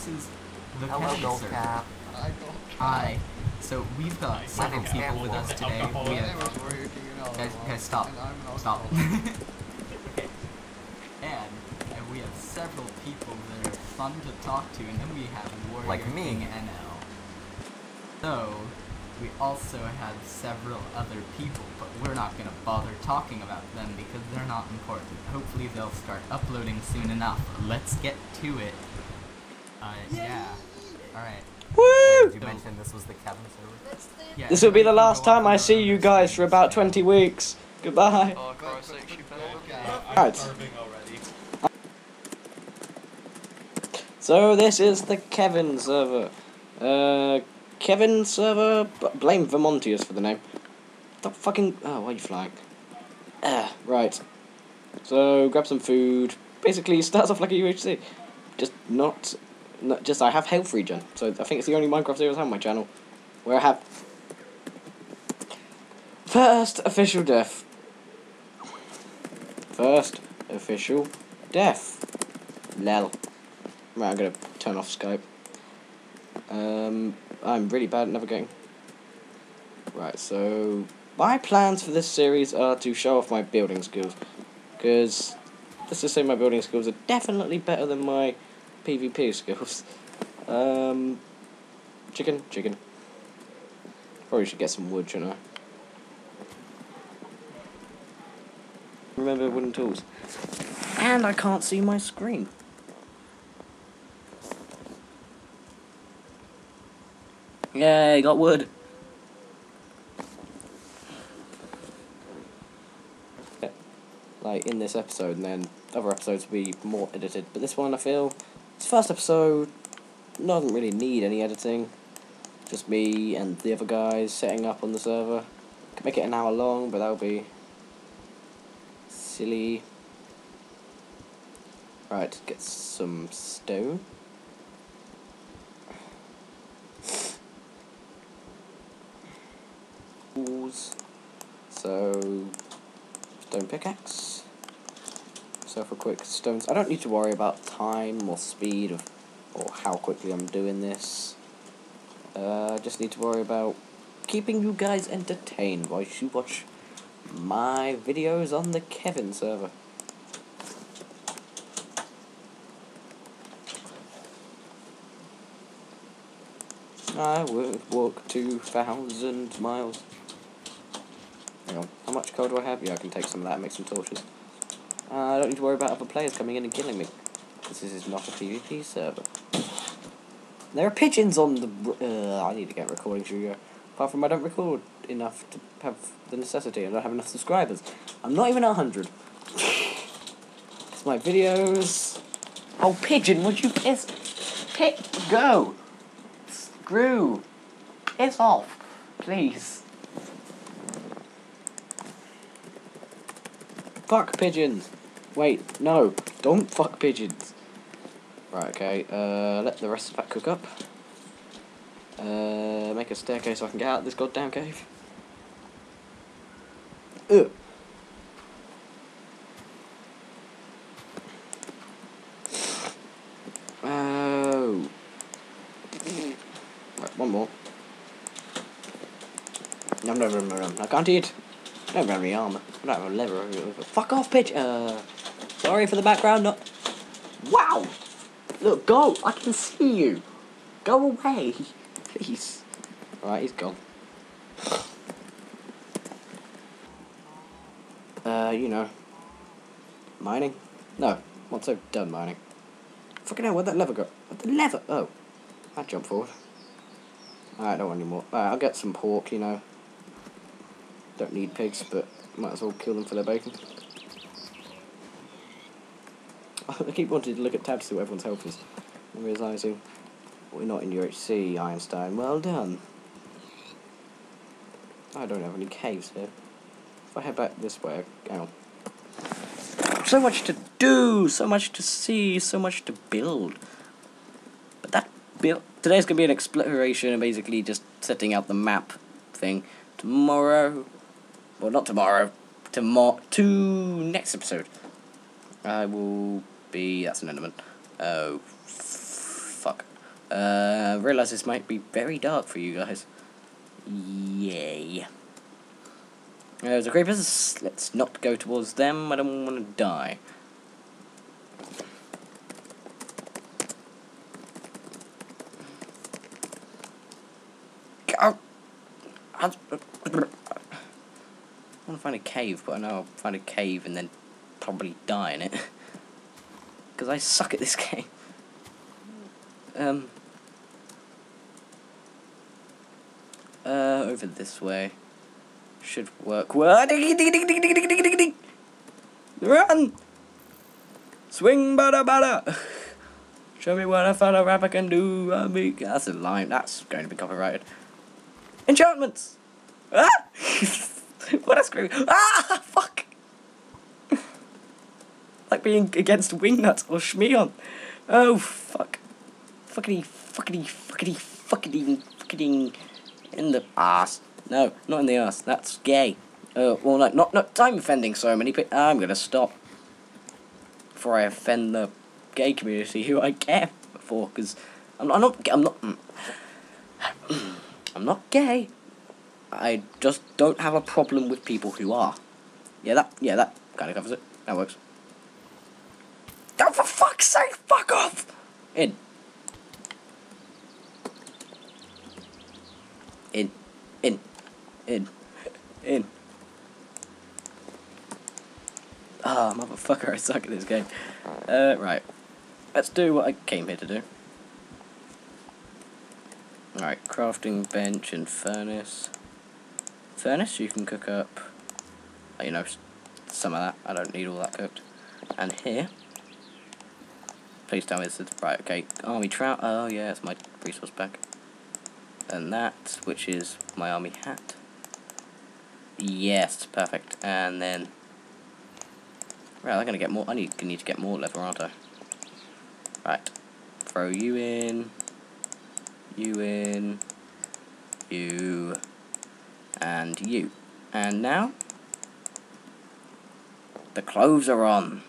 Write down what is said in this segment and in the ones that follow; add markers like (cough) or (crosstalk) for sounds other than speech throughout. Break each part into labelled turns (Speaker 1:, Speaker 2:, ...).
Speaker 1: Goldcap, and this is the
Speaker 2: Hello,
Speaker 1: Kevin
Speaker 2: Gold
Speaker 1: server.
Speaker 2: Cap.
Speaker 1: Hi. So we've got several
Speaker 2: name's
Speaker 1: people with us today. We have guys, guys, stop, stop. (laughs) okay. And, and we have several people that are fun to talk to, and then we have Warrior
Speaker 2: Like me.
Speaker 1: King NL. So we also have several other people, but we're not gonna bother talking about them because they're not important. Hopefully they'll start uploading soon enough. Let's get to it. Uh, yeah. All right.
Speaker 3: Woo!
Speaker 2: Did you mention this was the Kevin server?
Speaker 1: Yeah,
Speaker 3: This will be the last time I see you guys for about 20 weeks. Goodbye.
Speaker 4: Oh, Christ's sake, you
Speaker 5: I'm
Speaker 3: Right. So this is the Kevin server. Uh, Kevin server. b- Blame Vermontious for the name. Stop fucking. Oh, why are you flying? Ah, right. So grab some food. Basically, starts off like a UHC. Just not, not just I have health regen. So I think it's the only Minecraft series on my channel where I have first official death. First official death. Lel. Right, I'm gonna turn off Skype. Um, I'm really bad at navigating. Right, so my plans for this series are to show off my building skills, because let's just say my building skills are definitely better than my PvP skills. Um, chicken, chicken. Probably should get some wood, you know. Remember wooden tools. And I can't see my screen. Yay, got wood. Like in this episode, and then other episodes will be more edited. But this one, I feel, first episode, doesn't really need any editing. Just me and the other guys setting up on the server. Could make it an hour long, but that'll be silly. Right, get some stone. tools. So, stone pickaxe. So for quick stones, I don't need to worry about time or speed of, or how quickly I'm doing this. Uh, I just need to worry about keeping you guys entertained while you watch my videos on the Kevin server. I would walk 2,000 miles. Hang on, how much coal do I have? Yeah, I can take some of that and make some torches. Uh, I don't need to worry about other players coming in and killing me. This is not a PvP server. There are pigeons on the... Uh, I need to get recording studio. Apart from I don't record enough to have the necessity. I don't have enough subscribers. I'm not even at 100. it's my videos... Oh, pigeon, would you piss... Pick... Go! Screw! Piss off! Please. Fuck pigeons! Wait, no, don't fuck pigeons. Right, okay, uh, let the rest of that cook up. Uh, make a staircase so I can get out of this goddamn cave. Ugh. Oh. Right, one more. Nom nom nom. I can't eat. I don't have any armor. I don't have a lever. Fuck off, bitch. Uh, sorry for the background. Not. Wow. Look, go. I can see you. Go away, please. Right, he's gone. Uh, you know. Mining? No. Once I've done mining. Fucking hell, where'd that lever go? The lever? Oh. I jump forward. Alright, I don't want any more. Alright, I'll get some pork, you know. Don't need pigs, but might as well kill them for their bacon. (laughs) I keep wanting to look at tabs to see what everyone's health is. I'm realising we're not in UHC, Einstein. Well done. I don't have any caves here. If I head back this way, on. So much to do, so much to see, so much to build. But that build today's gonna be an exploration and basically just setting out the map thing. Tomorrow, well not tomorrow, tomorrow to next episode. I will be that's an element. Oh, fuck. Uh, realize this might be very dark for you guys. Yay. There's a creepers. Let's not go towards them. I don't want to die. I want to find a cave, but I know I'll find a cave and then probably die in it. (laughs) Because I suck at this (laughs) game. Um. Uh, over this way. Should work. Run! Swing, bada, bada! (laughs) Show me what a fellow rapper can do. I mean, that's a line. That's going to be copyrighted. Enchantments! Ah! (laughs) what a screw. Ah! Fuck! Like being against Wingnut or Schmeon. Oh, fuck. Fuckity, fuckity, fuckity, fuckity, fuckity. In the ass. No, not in the ass. That's gay. Uh, well, no, not, not, I'm offending so many people. I'm gonna stop. Before I offend the gay community who I care for, because I'm, I'm not, I'm not, mm. (clears throat) I'm not gay. I just don't have a problem with people who are. Yeah, that, yeah, that kind of covers it. That works. Oh, for fuck's sake, fuck off! In. In. In. In. In. Ah, oh, motherfucker, I suck at this game. Uh, right. Let's do what I came here to do. Alright, crafting bench and furnace. Furnace, you can cook up, uh, you know, some of that. I don't need all that cooked. And here, me this is, right, okay, army trout, oh yeah, it's my resource pack. And that, which is my army hat. Yes, perfect. And then, right, I'm gonna get more, I need, need to get more leather, aren't I? Right, throw you in, you in, you, and you. And now, the clothes are on.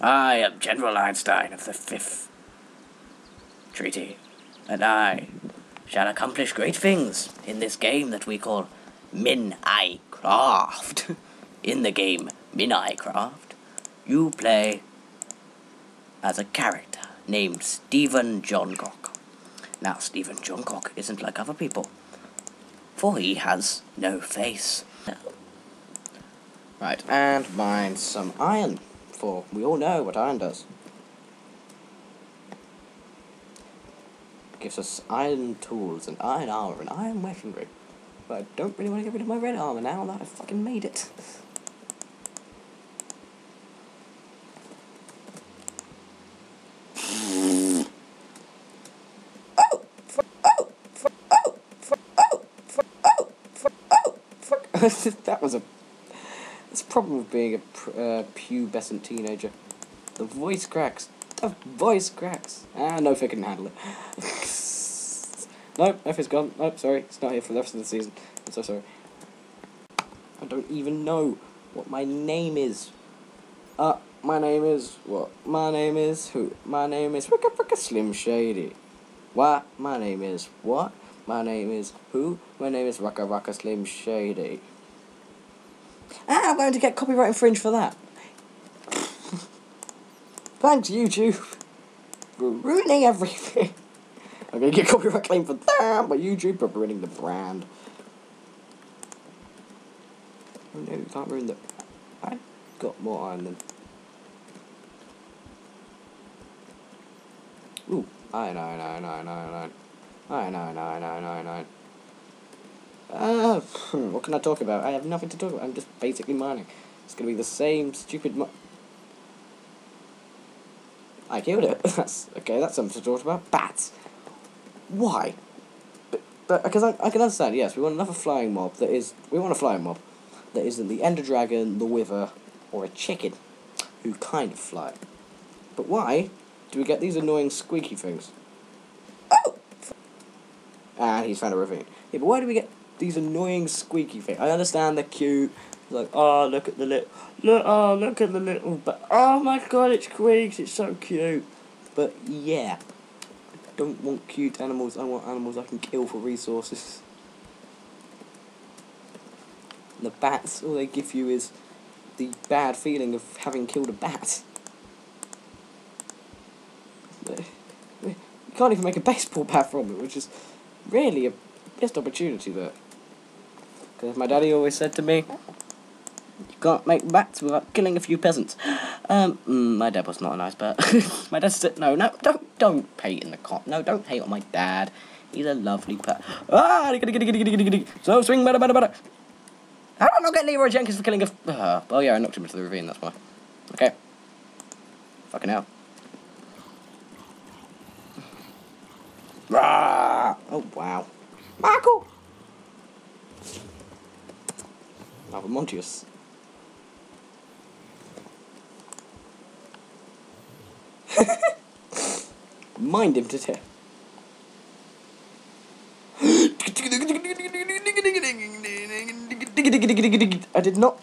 Speaker 3: I am General Einstein of the Fifth Treaty, and I shall accomplish great things in this game that we call Min I Craft. (laughs) in the game Min I Craft, you play as a character named Stephen Johncock. Now, Stephen Johncock isn't like other people, for he has no face. Right, and mine some iron, for we all know what iron does. Gives us iron tools and iron armor and iron weaponry. But I don't really want to get rid of my red armor now that I've fucking made it. (laughs) Oh oh oh oh oh oh (laughs) that was a. That's a problem with being a uh, pubescent teenager. The voice cracks. The voice cracks. Ah, no, if I can handle it. (laughs) nope, F is gone. Nope, sorry, it's not here for the rest of the season. I'm so sorry. I don't even know what my name is. Uh, my name is what? My name is who? My name is Ricka Ricka Slim Shady. What? My name is what? My name is who? My name is Rocka Rocka Slim Shady. And I'm going to get copyright infringed for that. Thanks, YouTube, for ruining everything. I'm going to get copyright claim for that, but YouTube for ruining the brand. Oh no, you can't ruin the... I got more iron than... Ooh, I know, I know, I know, I know. I know, I know, I know, I know, I know. Uh, what can I talk about? I have nothing to talk about. I'm just basically mining. It's gonna be the same stupid I killed it. (laughs) That's okay. That's something to talk about. Bats. Why? But because I, I can understand. Yes, we want another flying mob that is. We want a flying mob that isn't the ender dragon, the wither, or a chicken, who kind of fly. But why do we get these annoying squeaky things? Oh. And he's found a ravine. Yeah, but why do we get these annoying squeaky things. I understand they're cute. Like, oh, look at the little, look, oh, look at the little, but oh my god, it squeaks. It's so cute. But yeah, I don't want cute animals. I want animals I can kill for resources. The bats, all they give you is the bad feeling of having killed a bat. You can't even make a baseball bat from it, which is really a missed opportunity there. Because my daddy always said to me, you can't make bats without killing a few peasants. (gasps) Um, mm, my dad was not a nice bat. (laughs) my dad said, no, no, don't, don't hate in the cop. No, don't hate on my dad. He's a lovely pat. (laughs) Ah, so swing, better, better, better. How did I not get Leroy Jenkins for killing a... Uh, (sighs) oh yeah, I knocked him into the ravine, that's why. Okay. Fucking hell. Rah! (sighs) Oh, wow. Michael! Alvamontius. (laughs) Mind him to death. (gasps) I did not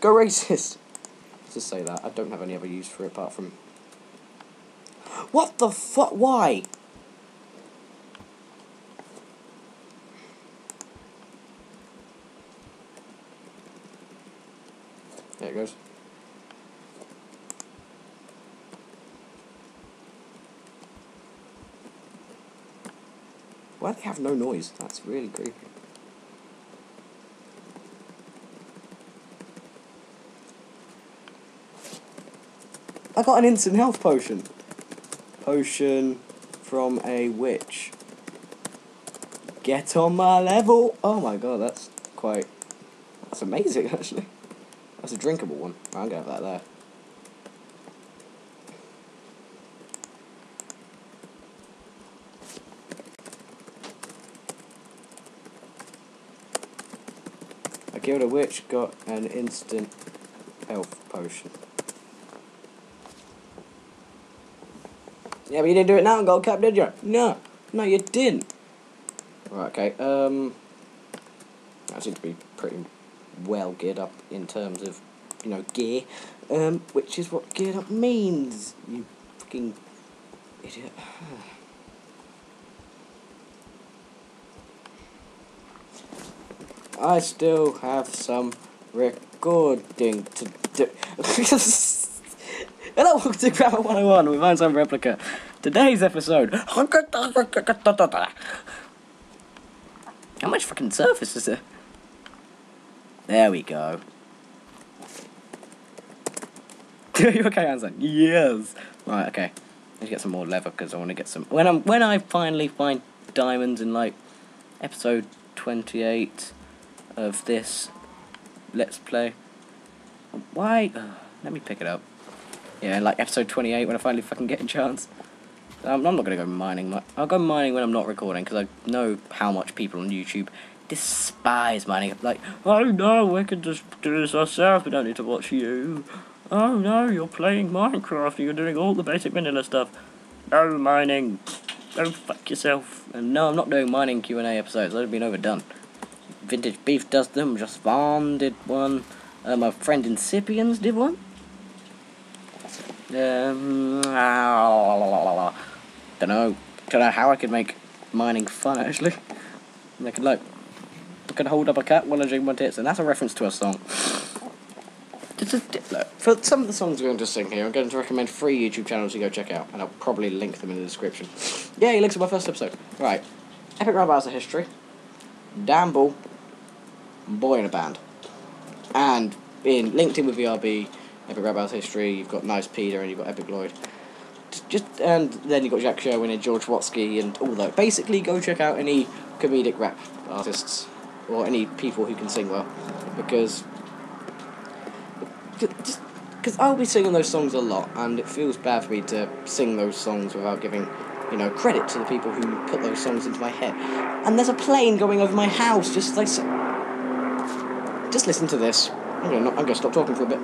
Speaker 3: go racist. Just say that. I don't have any other use for it apart from. What the fuck? Why? It goes. Why they have no noise? That's really creepy. I got an instant health potion. Potion from a witch. Get on my level. Oh my god, that's quite. That's amazing, (laughs) actually. That's a drinkable one. I'm gonna have that there. I killed a witch, got an instant health potion. Yeah, but you didn't do it now in Goldcap, did you? No. No, you didn't. Right, okay. Um, I seem to be pretty well geared up in terms of, you know, gear. Um, which is what geared up means, you fucking idiot. I still have some recording to do. (laughs) Hello, welcome to Grammar 101 with Einstein Replica. Today's episode. (laughs) How much fucking surface is there? There we go. (laughs) Are you okay, Einstein? Yes. Right, okay. Let's get some more leather because I want to get some. When I'm when I finally find diamonds in like episode 28 of this let's play. Why? Let me pick it up. Yeah, like episode 28 when I finally fucking get a chance. Um, I'm not gonna go mining. I'll go mining when I'm not recording because I know how much people on YouTube despise mining. Like, oh no, we can just do this ourselves. We don't need to watch you. Oh no, you're playing Minecraft. You're doing all the basic vanilla stuff. No mining. Go fuck yourself. And no, I'm not doing mining Q and A episodes. They've been overdone. Vintage Beef does them. Just Farm did one. Uh, my friend Incipiens did one. Um, don't know. Don't know how I could make mining fun actually. I could like, Could hold up a cat while I drink my tits, and that's a reference to a song. Look, for some of the songs we're going to sing here, I'm going to recommend three YouTube channels you go check out, and I'll probably link them in the description. Yeah, he links to my first episode. Right, Epic Rap of History, Dan Bull, Boyinaband, and in linked in with ERB, Epic Rap of History, you've got Nice Peter, and you've got Epic Lloyd just and then you've got Zach Sherwin and George Watsky and all that. Basically, go check out any comedic rap artists or any people who can sing well, because just because I'll be singing those songs a lot, and it feels bad for me to sing those songs without giving. You know, credit to the people who put those songs into my head. And there's a plane going over my house, just like. Just listen to this. I'm gonna, I'm gonna stop talking for a bit.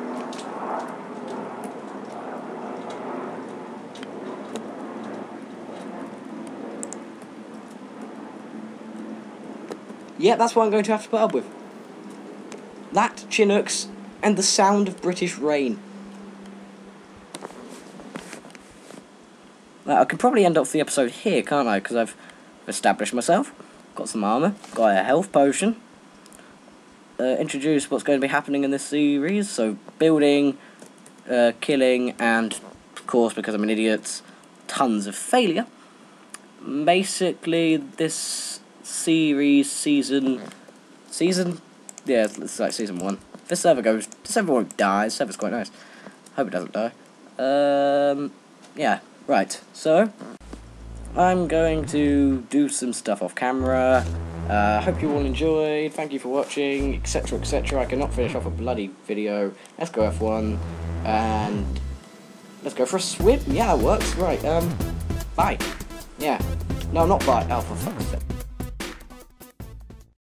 Speaker 3: Yeah, that's what I'm going to have to put up with. That, Chinooks, and the sound of British rain. I can probably end off the episode here, can't I? Because I've established myself, got some armor, got a health potion, uh, introduced what's going to be happening in this series. So building, uh, killing, and of course, because I'm an idiot, tons of failure. Basically, this series season, season, yeah, it's like season one. This server goes, the server won't die. The server's quite nice. Hope it doesn't die. Um, yeah, right. So, I'm going to do some stuff off camera. Uh, hope you all enjoyed. Thank you for watching, etc., etc. I cannot finish off a bloody video. Let's go F1 and let's go for a swim. Yeah, it works. Right. Um, bye. Yeah. No, not bye. Oh, for fuck's sake.